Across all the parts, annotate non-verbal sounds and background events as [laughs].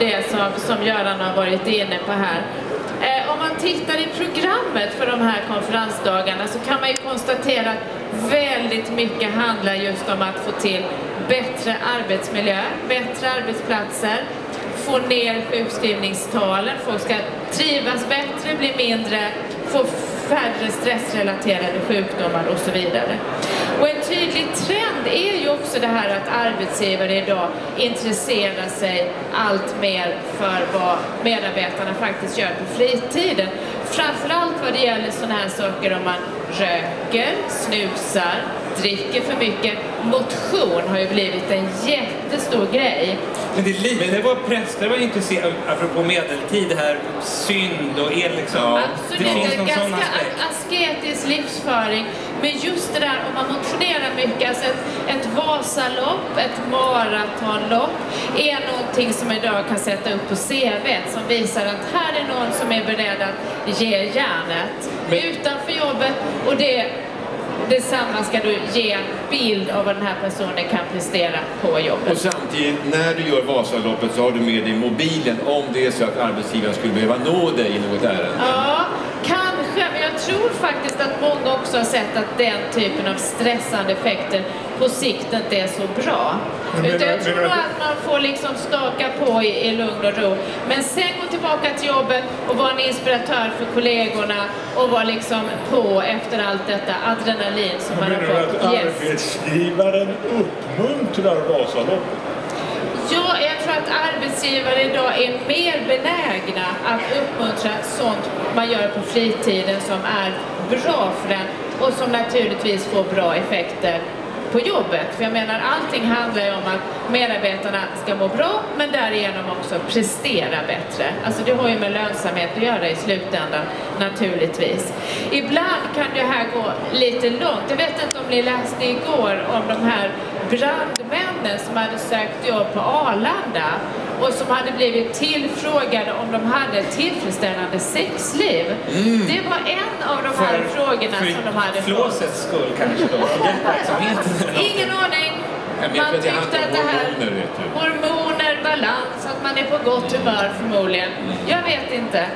det som, som Göran har varit inne på här. Eh, om man tittar i programmet för de här konferensdagarna så kan man ju konstatera att väldigt mycket handlar just om att få till bättre arbetsmiljö, bättre arbetsplatser, få ner sjukskrivningstalen, folk ska trivas bättre, bli mindre, få färre stressrelaterade sjukdomar och så vidare. Och en tydlig trend är ju också det här att arbetsgivare idag intresserar sig allt mer för vad medarbetarna faktiskt gör på fritiden. Framförallt vad det gäller sådana här saker om man röker, snusar, dricker för mycket. Motion har ju blivit en jättestor grej. Men det är lite vad präster var intresserade apropå medeltid här, synd och el liksom. Absolut, Det finns någon ganska sån aspekt. asketisk livsföring. Men just det där om man motionerar mycket, alltså ett, ett Vasalopp, ett maratonlopp, är någonting som idag kan sätta upp på CV som visar att här är någon som är beredd att ge järnet utanför jobbet och det Detsamma ska du ge en bild av vad den här personen kan prestera på jobbet. Och samtidigt, när du gör Vasaloppet så har du med dig mobilen om det är så att arbetsgivaren skulle behöva nå dig i något ärende. Ja, kanske. Men jag tror faktiskt att många också har sett att den typen av stressande effekter på sikt inte är så bra. Utan menar- jag tror menar du- att man får liksom staka på i, i lugn och ro. Men sen gå tillbaka till jobbet och vara en inspiratör för kollegorna och vara liksom på efter allt detta adrenalin som man Menar har du att fått. Yes. arbetsgivaren uppmuntrar Vasaloppet? Ja, jag tror att arbetsgivare idag är mer benägna att uppmuntra sånt man gör på fritiden som är bra för en och som naturligtvis får bra effekter på jobbet. För jag menar, allting handlar ju om att medarbetarna ska må bra men därigenom också prestera bättre. Alltså det har ju med lönsamhet att göra i slutändan naturligtvis. Ibland kan det här gå lite långt. Jag vet inte om ni läste igår om de här brandmännen som hade sökt jobb på Arlanda och som hade blivit tillfrågade om de hade ett tillfredsställande sexliv. Det var en av de här frågorna som de hade fått. flåsets skull kanske då, för. Ingen aning. Man tyckte att det här... Hormoner, balans, att man är på gott humör förmodligen. Jag vet inte.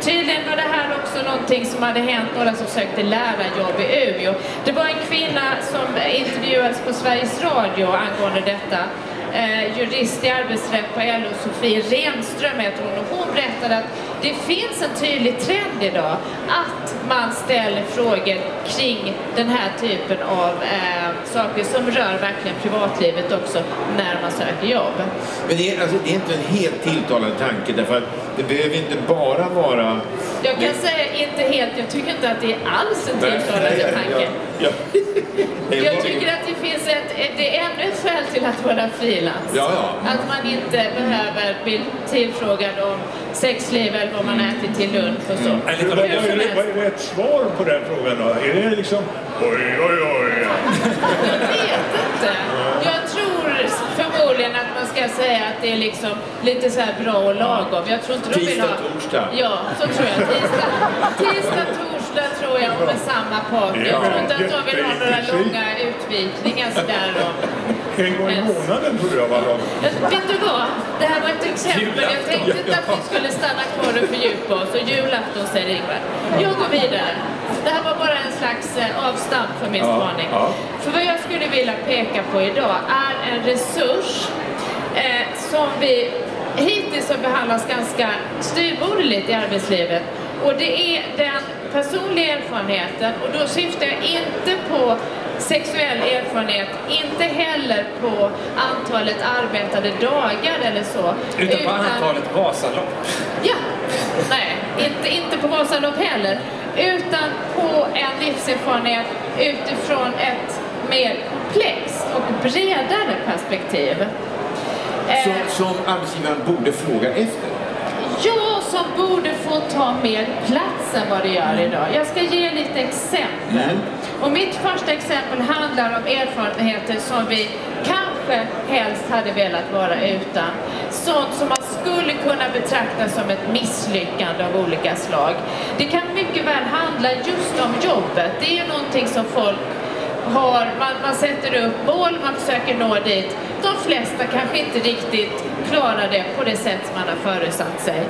Tydligen var det här också någonting som hade hänt några som sökte lärarjobb i Umeå. Det var en kvinna som intervjuades på Sveriges Radio angående detta. Eh, jurist i arbetsrätt på LO, Sofie Renström heter hon, och hon berättade att det finns en tydlig trend idag att man ställer frågor kring den här typen av eh, saker som rör verkligen privatlivet också när man söker jobb. Men det är, alltså, det är inte en helt tilltalande tanke därför att det behöver inte bara vara... Jag kan säga inte helt, jag tycker inte att det är alls en tilltalande tanke. Ja, ja. Jag tycker att det finns ett, det är ännu ett skäl till att vara frilans. Ja, ja. Att man inte behöver bli tillfrågad om sexliv eller vad man ätit till lunch och så. Eller Vad vad är, vad är rätt svar på den frågan då? Är det liksom oj, oj, oj? Jag vet inte. Jag tror förmodligen att man ska säga att det är liksom lite så här bra och lagom. Jag tror inte de vill ha... Tisdag, torsdag. Ja, så tror jag. Tisdag, tisdag torsdag tror jag med samma partner. Jag tror inte att de vill ha några långa utvikningar sådär. En gång i månaden tror jag var. Jag- Vet du vad? Det här var ett exempel. Jag tänkte inte att vi skulle stanna kvar och fördjupa oss. Och julafton säger Ingvar. Jag går vidare. Det här var bara en slags eh, avstamp för min Ja, spaning. ja. För vad jag skulle vilja peka på idag är en resurs eh, som vi hittills har behandlats ganska styvmoderligt i arbetslivet. Och det är den personliga erfarenheten. Och då syftar jag inte på sexuell erfarenhet, inte heller på antalet arbetade dagar eller så. Utan på antalet Vasalopp. Ja, nej, inte, inte på Vasalopp heller. Utan på en livserfarenhet utifrån ett mer komplext och bredare perspektiv. Som, som arbetsgivaren borde fråga efter. Som borde få ta mer plats än vad det gör idag. Jag ska ge lite exempel. Och mitt första exempel handlar om erfarenheter som vi kanske helst hade velat vara utan. Sånt som man skulle kunna betrakta som ett misslyckande av olika slag. Det kan mycket väl handla just om jobbet. Det är någonting som folk har, man, man sätter upp mål, man försöker nå dit. De flesta kanske inte riktigt klarar det på det sätt som man har föresatt sig.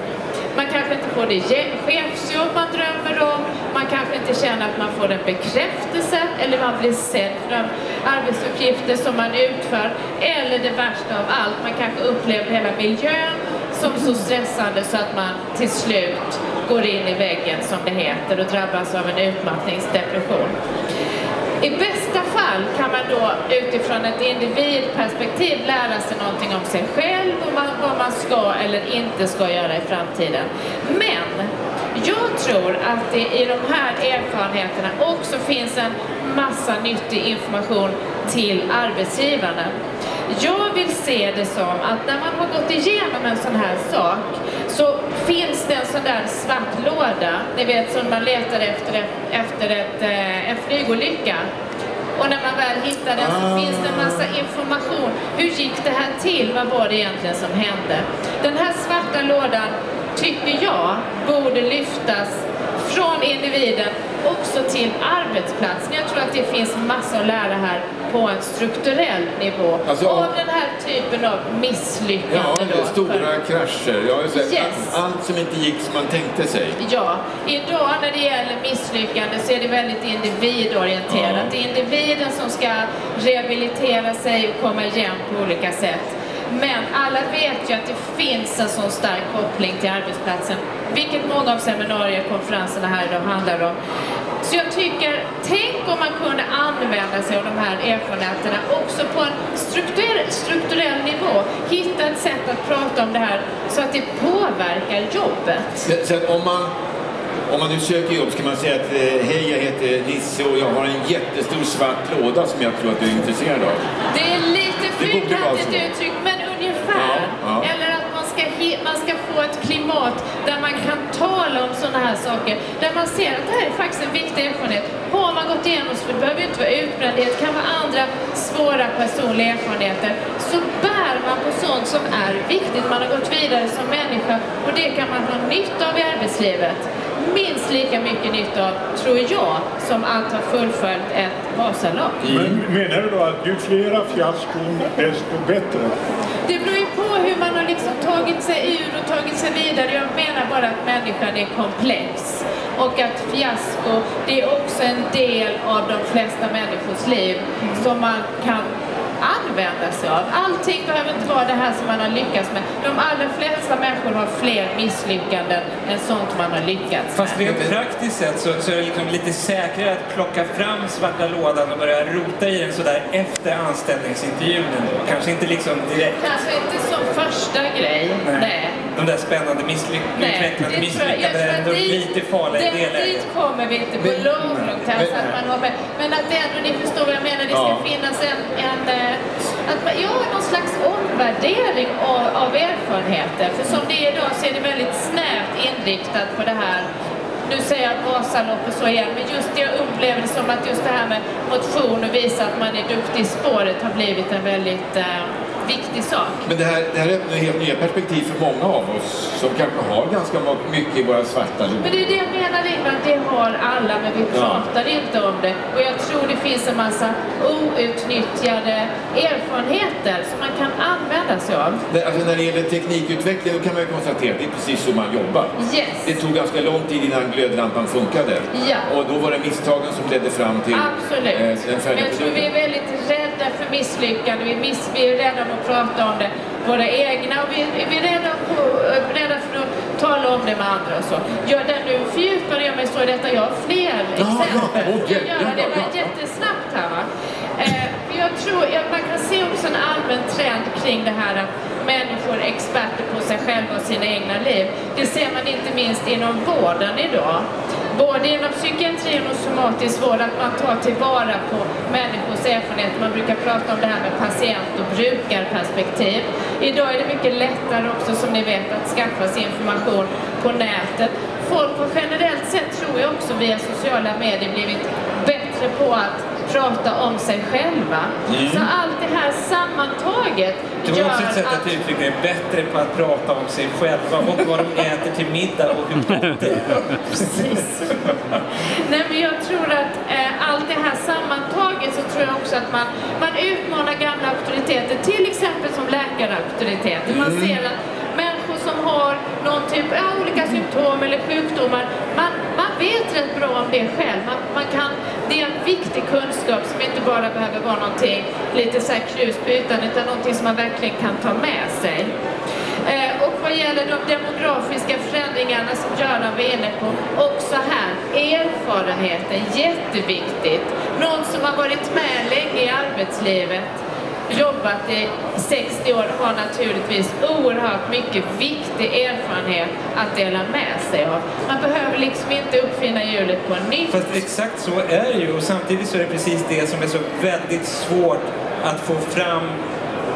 Man kanske inte får det chefsjobb man drömmer om, man kanske inte känner att man får en bekräftelse eller man blir sedd för de arbetsuppgifter som man utför. Eller det värsta av allt, man kanske upplever hela miljön som så stressande så att man till slut går in i väggen som det heter och drabbas av en utmattningsdepression. I bästa fall kan man då utifrån ett individperspektiv lära sig någonting om sig själv och vad man ska eller inte ska göra i framtiden. Men jag tror att det i de här erfarenheterna också finns en massa nyttig information till arbetsgivarna. Jag vill se det som att när man har gått igenom en sån här sak så finns det en sån där svart låda, ni vet som man letar efter, efter ett, eh, en flygolycka. Och när man väl hittar den så Ah. finns det en massa information. Hur gick det här till? Vad var det egentligen som hände? Den här svarta lådan tycker jag borde lyftas från individen också till arbetsplatsen. Jag tror att det finns massor att lära här på en strukturell nivå Alltså, av den här typen av misslyckanden. Ja, stora för- krascher. Jag har sett Yes. allt som inte gick som man tänkte sig. Ja, idag när det gäller misslyckande så är det väldigt individorienterat. Det är individen som ska rehabilitera sig och komma igen på olika sätt. Men alla vet ju att det finns en sån stark koppling till arbetsplatsen, vilket många av seminariekonferenserna här idag handlar om. Så jag tycker, tänk om man kunde använda sig av de här erfarenheterna också på en strukturell, strukturell nivå. Hitta ett sätt att prata om det här så att det påverkar jobbet. Så, om man, om man nu söker jobb ska man säga att eh, hej, jag heter Nisse och jag har en jättestor svart låda som jag tror att du är intresserad av. Det är lite fyrkantigt så. uttryck, men ungefär. Ja, ja. Eller att man ska, man ska få ett klimat där man kan tala om sådana här saker. Där man ser att det här är faktiskt en viktig erfarenhet. Har man gått igenom, så det behöver ju inte vara utbrändhet, det kan vara andra svåra personliga erfarenheter. Så bär man på sånt som är viktigt. Man har gått vidare som människa och det kan man ha nytta av i arbetslivet. Minst lika mycket nytta av, tror jag, som att ha fullföljt ett Vasalopp. Men menar du då att ju flera fiaskon desto bättre? Sig vidare. Jag menar bara att människan är komplex. Och att fiasko, det är också en del av de flesta människors liv som man kan använda sig av. Allting behöver inte vara det här som man har lyckats med. De allra flesta människor har fler misslyckanden än sånt man har lyckats Fast med. rent praktiskt sett så, så är det liksom lite säkrare att plocka fram svarta lådan och börja rota i den sådär efter anställningsintervjun ändå. Kanske inte liksom direkt. Kanske inte som första grej. De där spännande misslyck- Nej, utvecklande det tror jag- jag misslyckandena tror är att ändå dit- lite farliga det det- läget. Dit kommer vi inte på här, så att man har med. Men att det ändå, ni förstår vad jag menar, det ska Ja. finnas en, en eh, att man gör någon slags omvärdering av, av erfarenheter. För som det är idag så är det väldigt snävt inriktat på det här nu säger jag Vasaloppet så igen, men just det jag upplever det som att just det här med motion och visa att man är duktig i spåret har blivit en väldigt eh, viktig sak. Men det här, det här öppnar helt nya perspektiv för många av oss som kanske har ganska mycket i våra svarta Men lådor. det är det jag menar Ingvar, att det har alla men vi Ja. pratar inte om det. Och jag tror det finns en massa outnyttjade erfarenheter som man kan använda sig av. Det- Alltså när det gäller teknikutveckling då kan man ju konstatera att det är precis så man jobbar. Yes. Det tog ganska lång tid innan glödlampan funkade. Ja. Och då var det misstagen som ledde fram till Absolut. eh, den Men färdiga jag tror vi är produkten. väldigt för misslyckande. Vi, miss, vi är rädda för att prata om det, våra egna. Och vi, vi är rädda, på, rädda för att tala om det med andra och så. Jag, där nu fördjupar jag mig så i detta. Jag har fler ja. exempel. Åh, Jag hjälp, gör ja, det ja, var ja. jättesnabbt här va. Eh, jag tror, ja, man kan se också en allmän trend kring det här att människor är experter på sig själva och sina egna liv. Det ser man inte minst inom vården idag. Både inom psykiatrin och somatisk vård, att man tar tillvara på människors erfarenheter. Man brukar prata om det här med patient och brukarperspektiv. Idag är det mycket lättare också, som ni vet, att skaffa sig information på nätet. Folk har generellt sett, tror jag också, via sociala medier blivit bättre på att prata om sig själva. Så allt det här sammantaget Det var också ett sätt att... att uttrycka det bättre på att prata om sig själva och vad de äter till middag och hur gott det är. [laughs] Precis. Nej, men jag tror att eh, allt det här sammantaget så tror jag också att man, man utmanar gamla auktoriteter, till exempel som läkarauktoriteter. Man Mm. ser att har någon typ, av olika symptom eller sjukdomar, man, man vet rätt bra om det själv. Man, man kan, det är en viktig kunskap som inte bara behöver vara någonting lite så här krus på ytan, utan någonting som man verkligen kan ta med sig. Eh, och vad gäller de demografiska förändringarna som Göran var inne på, också här, erfarenheten, jätteviktigt. Någon som har varit med länge i arbetslivet, jobbat i 60 år, har naturligtvis oerhört mycket viktig erfarenhet att dela med sig av. Man behöver liksom inte uppfinna hjulet på nytt. Fast exakt så är det ju och samtidigt så är det precis det som är så väldigt svårt att få fram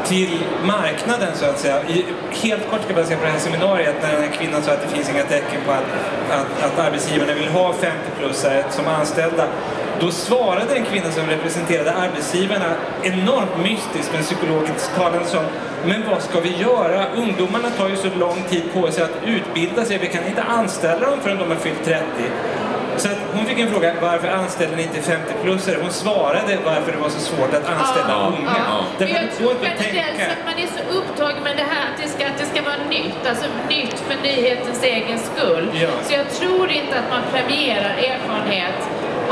till marknaden så att säga. I, helt kort ska jag bara säga på det här seminariet när den här kvinnan sa att det finns inga tecken på att, att, att arbetsgivarna vill ha 50-plussare som anställda. Då svarade en kvinna som representerade arbetsgivarna enormt mystiskt med psykologiskt talande som Men vad ska vi göra? Ungdomarna tar ju så lång tid på sig att utbilda sig. Vi kan inte anställa dem förrän de har fyllt 30. Så att hon fick en fråga, varför anställer ni inte 50-plussare? Hon svarade varför det var så svårt att anställa Ja, unga. ja. Men jag det tror att generellt tänka. att man är så upptagen med det här att det ska, att det ska vara nytt, alltså nytt för nyhetens egen skull. Ja. Så jag tror inte att man premierar erfarenhet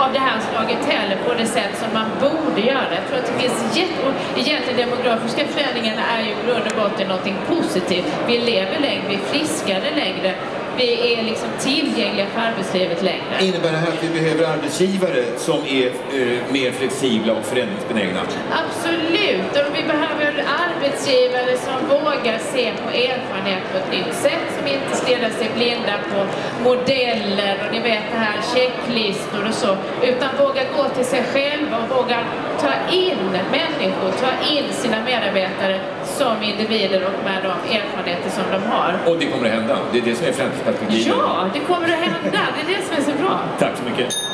av det här slaget heller på det sätt som man borde göra. Jag tror att det finns jätte... Egentligen demografiska förändringarna är ju i grund och botten någonting positivt. Vi lever längre, vi är friskare längre, vi är liksom tillgängliga för arbetslivet längre. Innebär det här att vi behöver arbetsgivare som är eh, mer flexibla och förändringsbenägna? Absolut, och vi behöver arbetsgivare som vågar se på erfarenhet på ett nytt sätt, som inte stirrar sig blinda på modeller och ni vet det här checklistor och så, utan vågar gå till sig själva och vågar ta in människor, ta in sina medarbetare som individer och med de erfarenheter som de har. Och det kommer att hända. Det är det som är framtidsperspektivet. Ja, det kommer att hända. Det är det som är så bra. Tack så mycket.